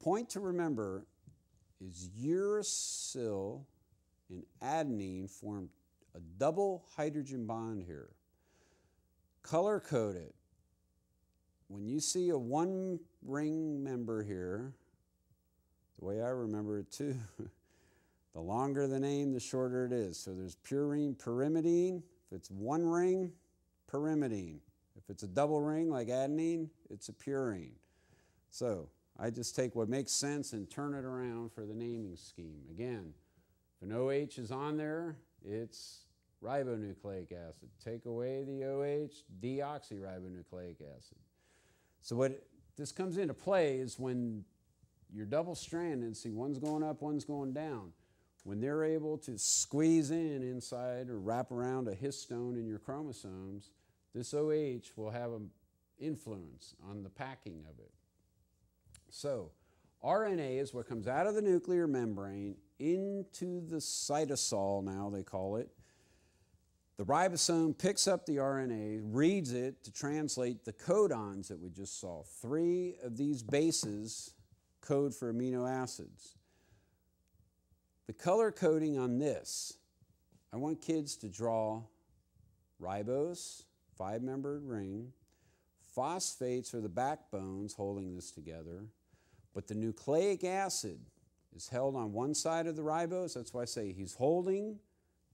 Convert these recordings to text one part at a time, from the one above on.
point to remember is uracil and adenine form a double hydrogen bond here. Color code it. When you see a one ring member here, the way I remember it too, the longer the name, the shorter it is. So there's purine, pyrimidine. If it's one ring, pyrimidine. If it's a double ring like adenine, it's a purine. So I just take what makes sense and turn it around for the naming scheme. Again, if an OH is on there, it's ribonucleic acid. Take away the OH, deoxyribonucleic acid. So what this comes into play is when you're double stranded, see one's going up, one's going down. When they're able to squeeze in inside or wrap around a histone in your chromosomes, this OH will have an influence on the packing of it. So, RNA is what comes out of the nuclear membrane into the cytosol, now they call it. The ribosome picks up the RNA, reads it to translate the codons that we just saw. Three of these bases code for amino acids. The color coding on this, I want kids to draw ribose, five membered ring. Phosphates are the backbones holding this together. But the nucleic acid is held on one side of the ribose. That's why I say he's holding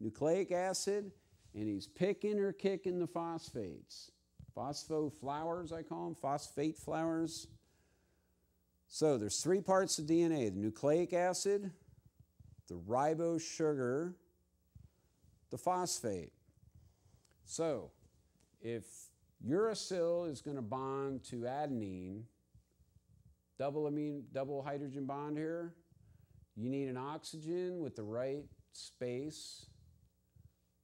nucleic acid and he's picking or kicking the phosphates. Phosphoflowers, I call them, phosphate flowers. So there's three parts of DNA the nucleic acid, the ribose sugar, the phosphate. So if uracil is going to bond to adenine, double amine, double hydrogen bond here, you need an oxygen with the right space.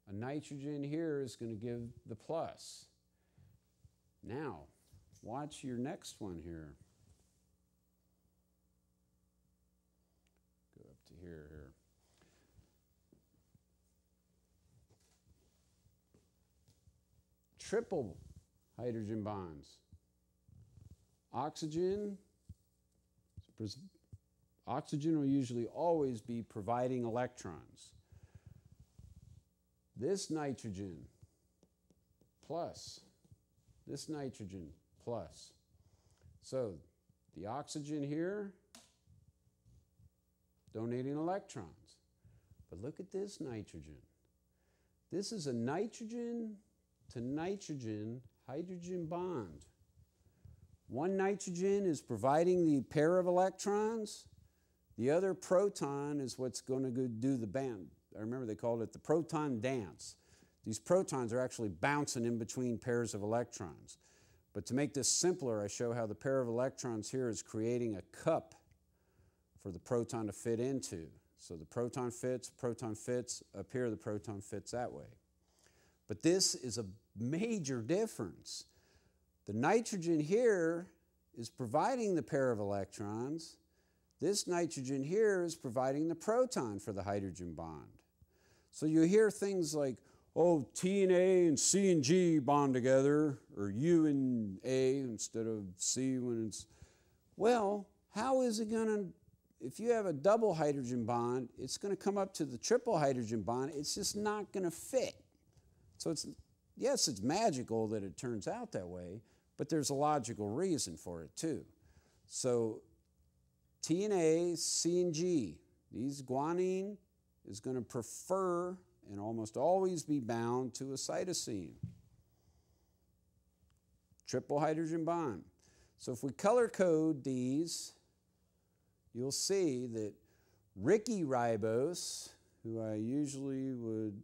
A nitrogen here is going to give the plus. Now, watch your next one here. Go up to here, here. Triple hydrogen bonds. Oxygen, oxygen will usually always be providing electrons. This nitrogen plus, this nitrogen plus. So the oxygen here donating electrons. But look at this nitrogen. This is a nitrogen to nitrogen hydrogen bond. One nitrogen is providing the pair of electrons. The other proton is what's going to do the band. I remember they called it the proton dance. These protons are actually bouncing in between pairs of electrons. But to make this simpler, I show how the pair of electrons here is creating a cup for the proton to fit into. So the proton fits, proton fits, up here the proton fits that way. But this is a major difference. The nitrogen here is providing the pair of electrons. This nitrogen here is providing the proton for the hydrogen bond. So you hear things like, oh, T and A and C and G bond together, or U and A instead of C when it's. Well, how is it going to if you have a double hydrogen bond, it's going to come up to the triple hydrogen bond. It's just not going to fit. So it's yes, it's magical that it turns out that way, but there's a logical reason for it too. So T and A, C and G, these guanine is going to prefer and almost always be bound to a cytosine. Triple hydrogen bond. So if we color code these, you'll see that Ricky Ribose, who I usually would,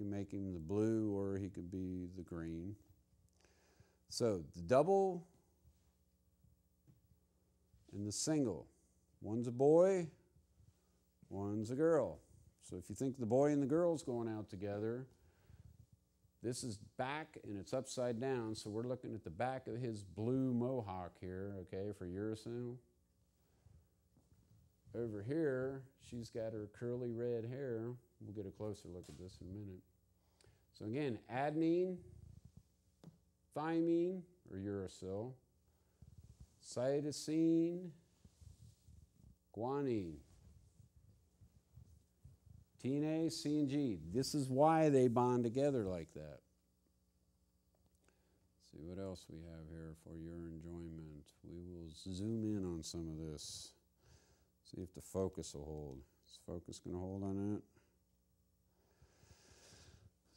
can make him the blue or he could be the green. So the double and the single. One's a boy, one's a girl. So if you think the boy and the girl's going out together, this is back and it's upside down, so we're looking at the back of his blue mohawk here, okay, for uracil. Over here, she's got her curly red hair. We'll get a closer look at this in a minute. So again, adenine, thymine, or uracil, cytosine, guanine. TNA, C, and G. This is why they bond together like that. see what else we have here for your enjoyment. We will zoom in on some of this. See if the focus will hold. Is focus going to hold on it?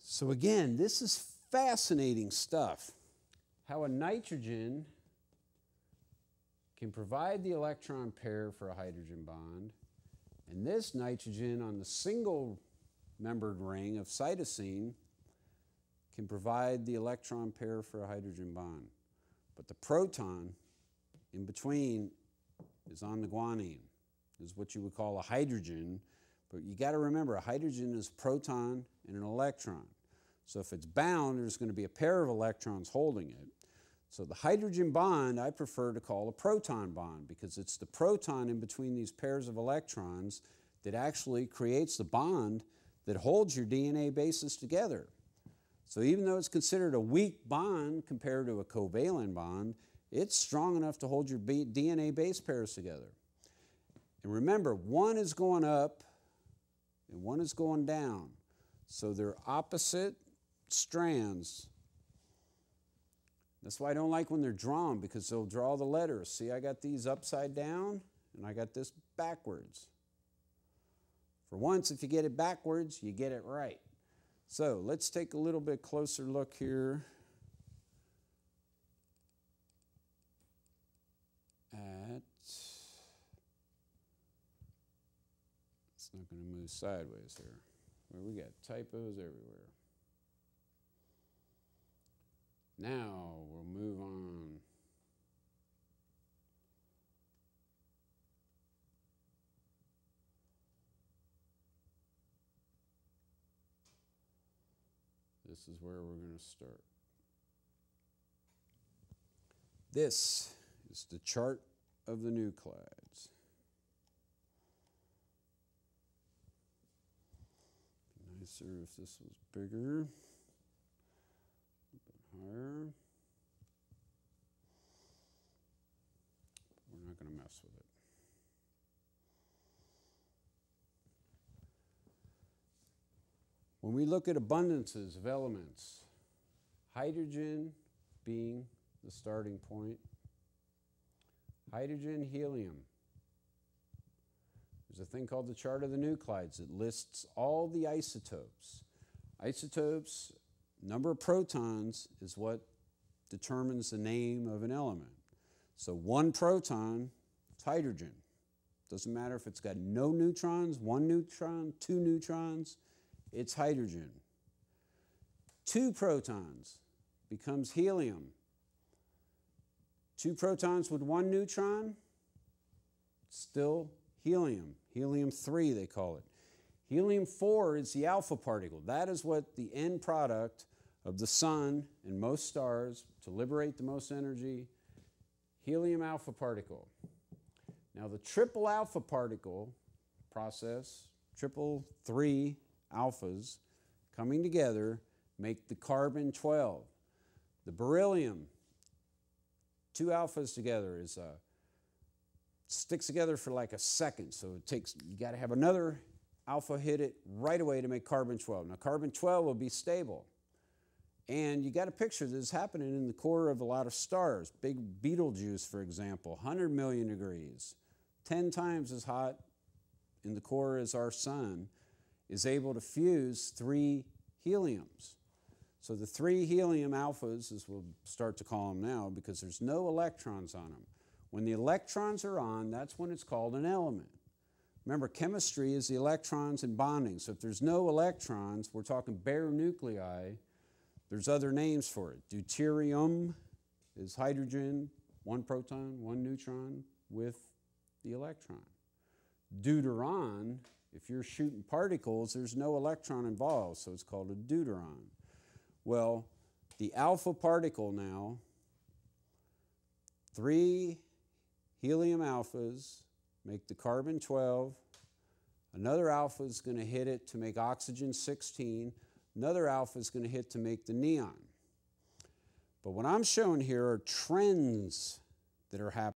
So again, this is fascinating stuff. How a nitrogen can provide the electron pair for a hydrogen bond, and this nitrogen on the single membered ring of cytosine can provide the electron pair for a hydrogen bond. But the proton in between is on the guanine, is what you would call a hydrogen. But you got to remember, a hydrogen is a proton and an electron. So if it's bound, there's going to be a pair of electrons holding it. So the hydrogen bond I prefer to call a proton bond because it's the proton in between these pairs of electrons that actually creates the bond that holds your DNA bases together. So even though it's considered a weak bond compared to a covalent bond, it's strong enough to hold your DNA base pairs together. And remember, one is going up and one is going down. So they're opposite strands that's why I don't like when they're drawn because they'll draw the letters. See, I got these upside down and I got this backwards. For once, if you get it backwards, you get it right. So let's take a little bit closer look here Not going to move sideways here. We got typos everywhere. Now we'll move on. This is where we're going to start. This is the chart of the nuclides. Nicer if this was bigger higher. We're not going to mess with it. When we look at abundances of elements, hydrogen being the starting point, hydrogen, helium. There's a thing called the chart of the nuclides that lists all the isotopes. Isotopes Number of protons is what determines the name of an element. So one proton is hydrogen. Doesn't matter if it's got no neutrons, one neutron, two neutrons, it's hydrogen. Two protons becomes helium. Two protons with one neutron, still helium. Helium 3, they call it. Helium 4 is the alpha particle. That is what the end product of the sun and most stars to liberate the most energy, helium alpha particle. Now, the triple alpha particle process, triple three alphas coming together, make the carbon 12. The beryllium, two alphas together, is a, sticks together for like a second. So it takes, you got to have another alpha hit it right away to make carbon 12. Now, carbon 12 will be stable. And you got a picture this happening in the core of a lot of stars. Big Betelgeuse, for example, 100 million degrees, 10 times as hot in the core as our sun, is able to fuse three heliums. So the three helium alphas, as we'll start to call them now, because there's no electrons on them. When the electrons are on, that's when it's called an element. Remember, chemistry is the electrons and bonding. So if there's no electrons, we're talking bare nuclei there's other names for it. Deuterium is hydrogen, one proton, one neutron with the electron. Deuteron, if you're shooting particles, there's no electron involved, so it's called a deuteron. Well, the alpha particle now, three helium alphas make the carbon 12. Another alpha is going to hit it to make oxygen 16. Another alpha is going to hit to make the neon. But what I'm showing here are trends that are happening.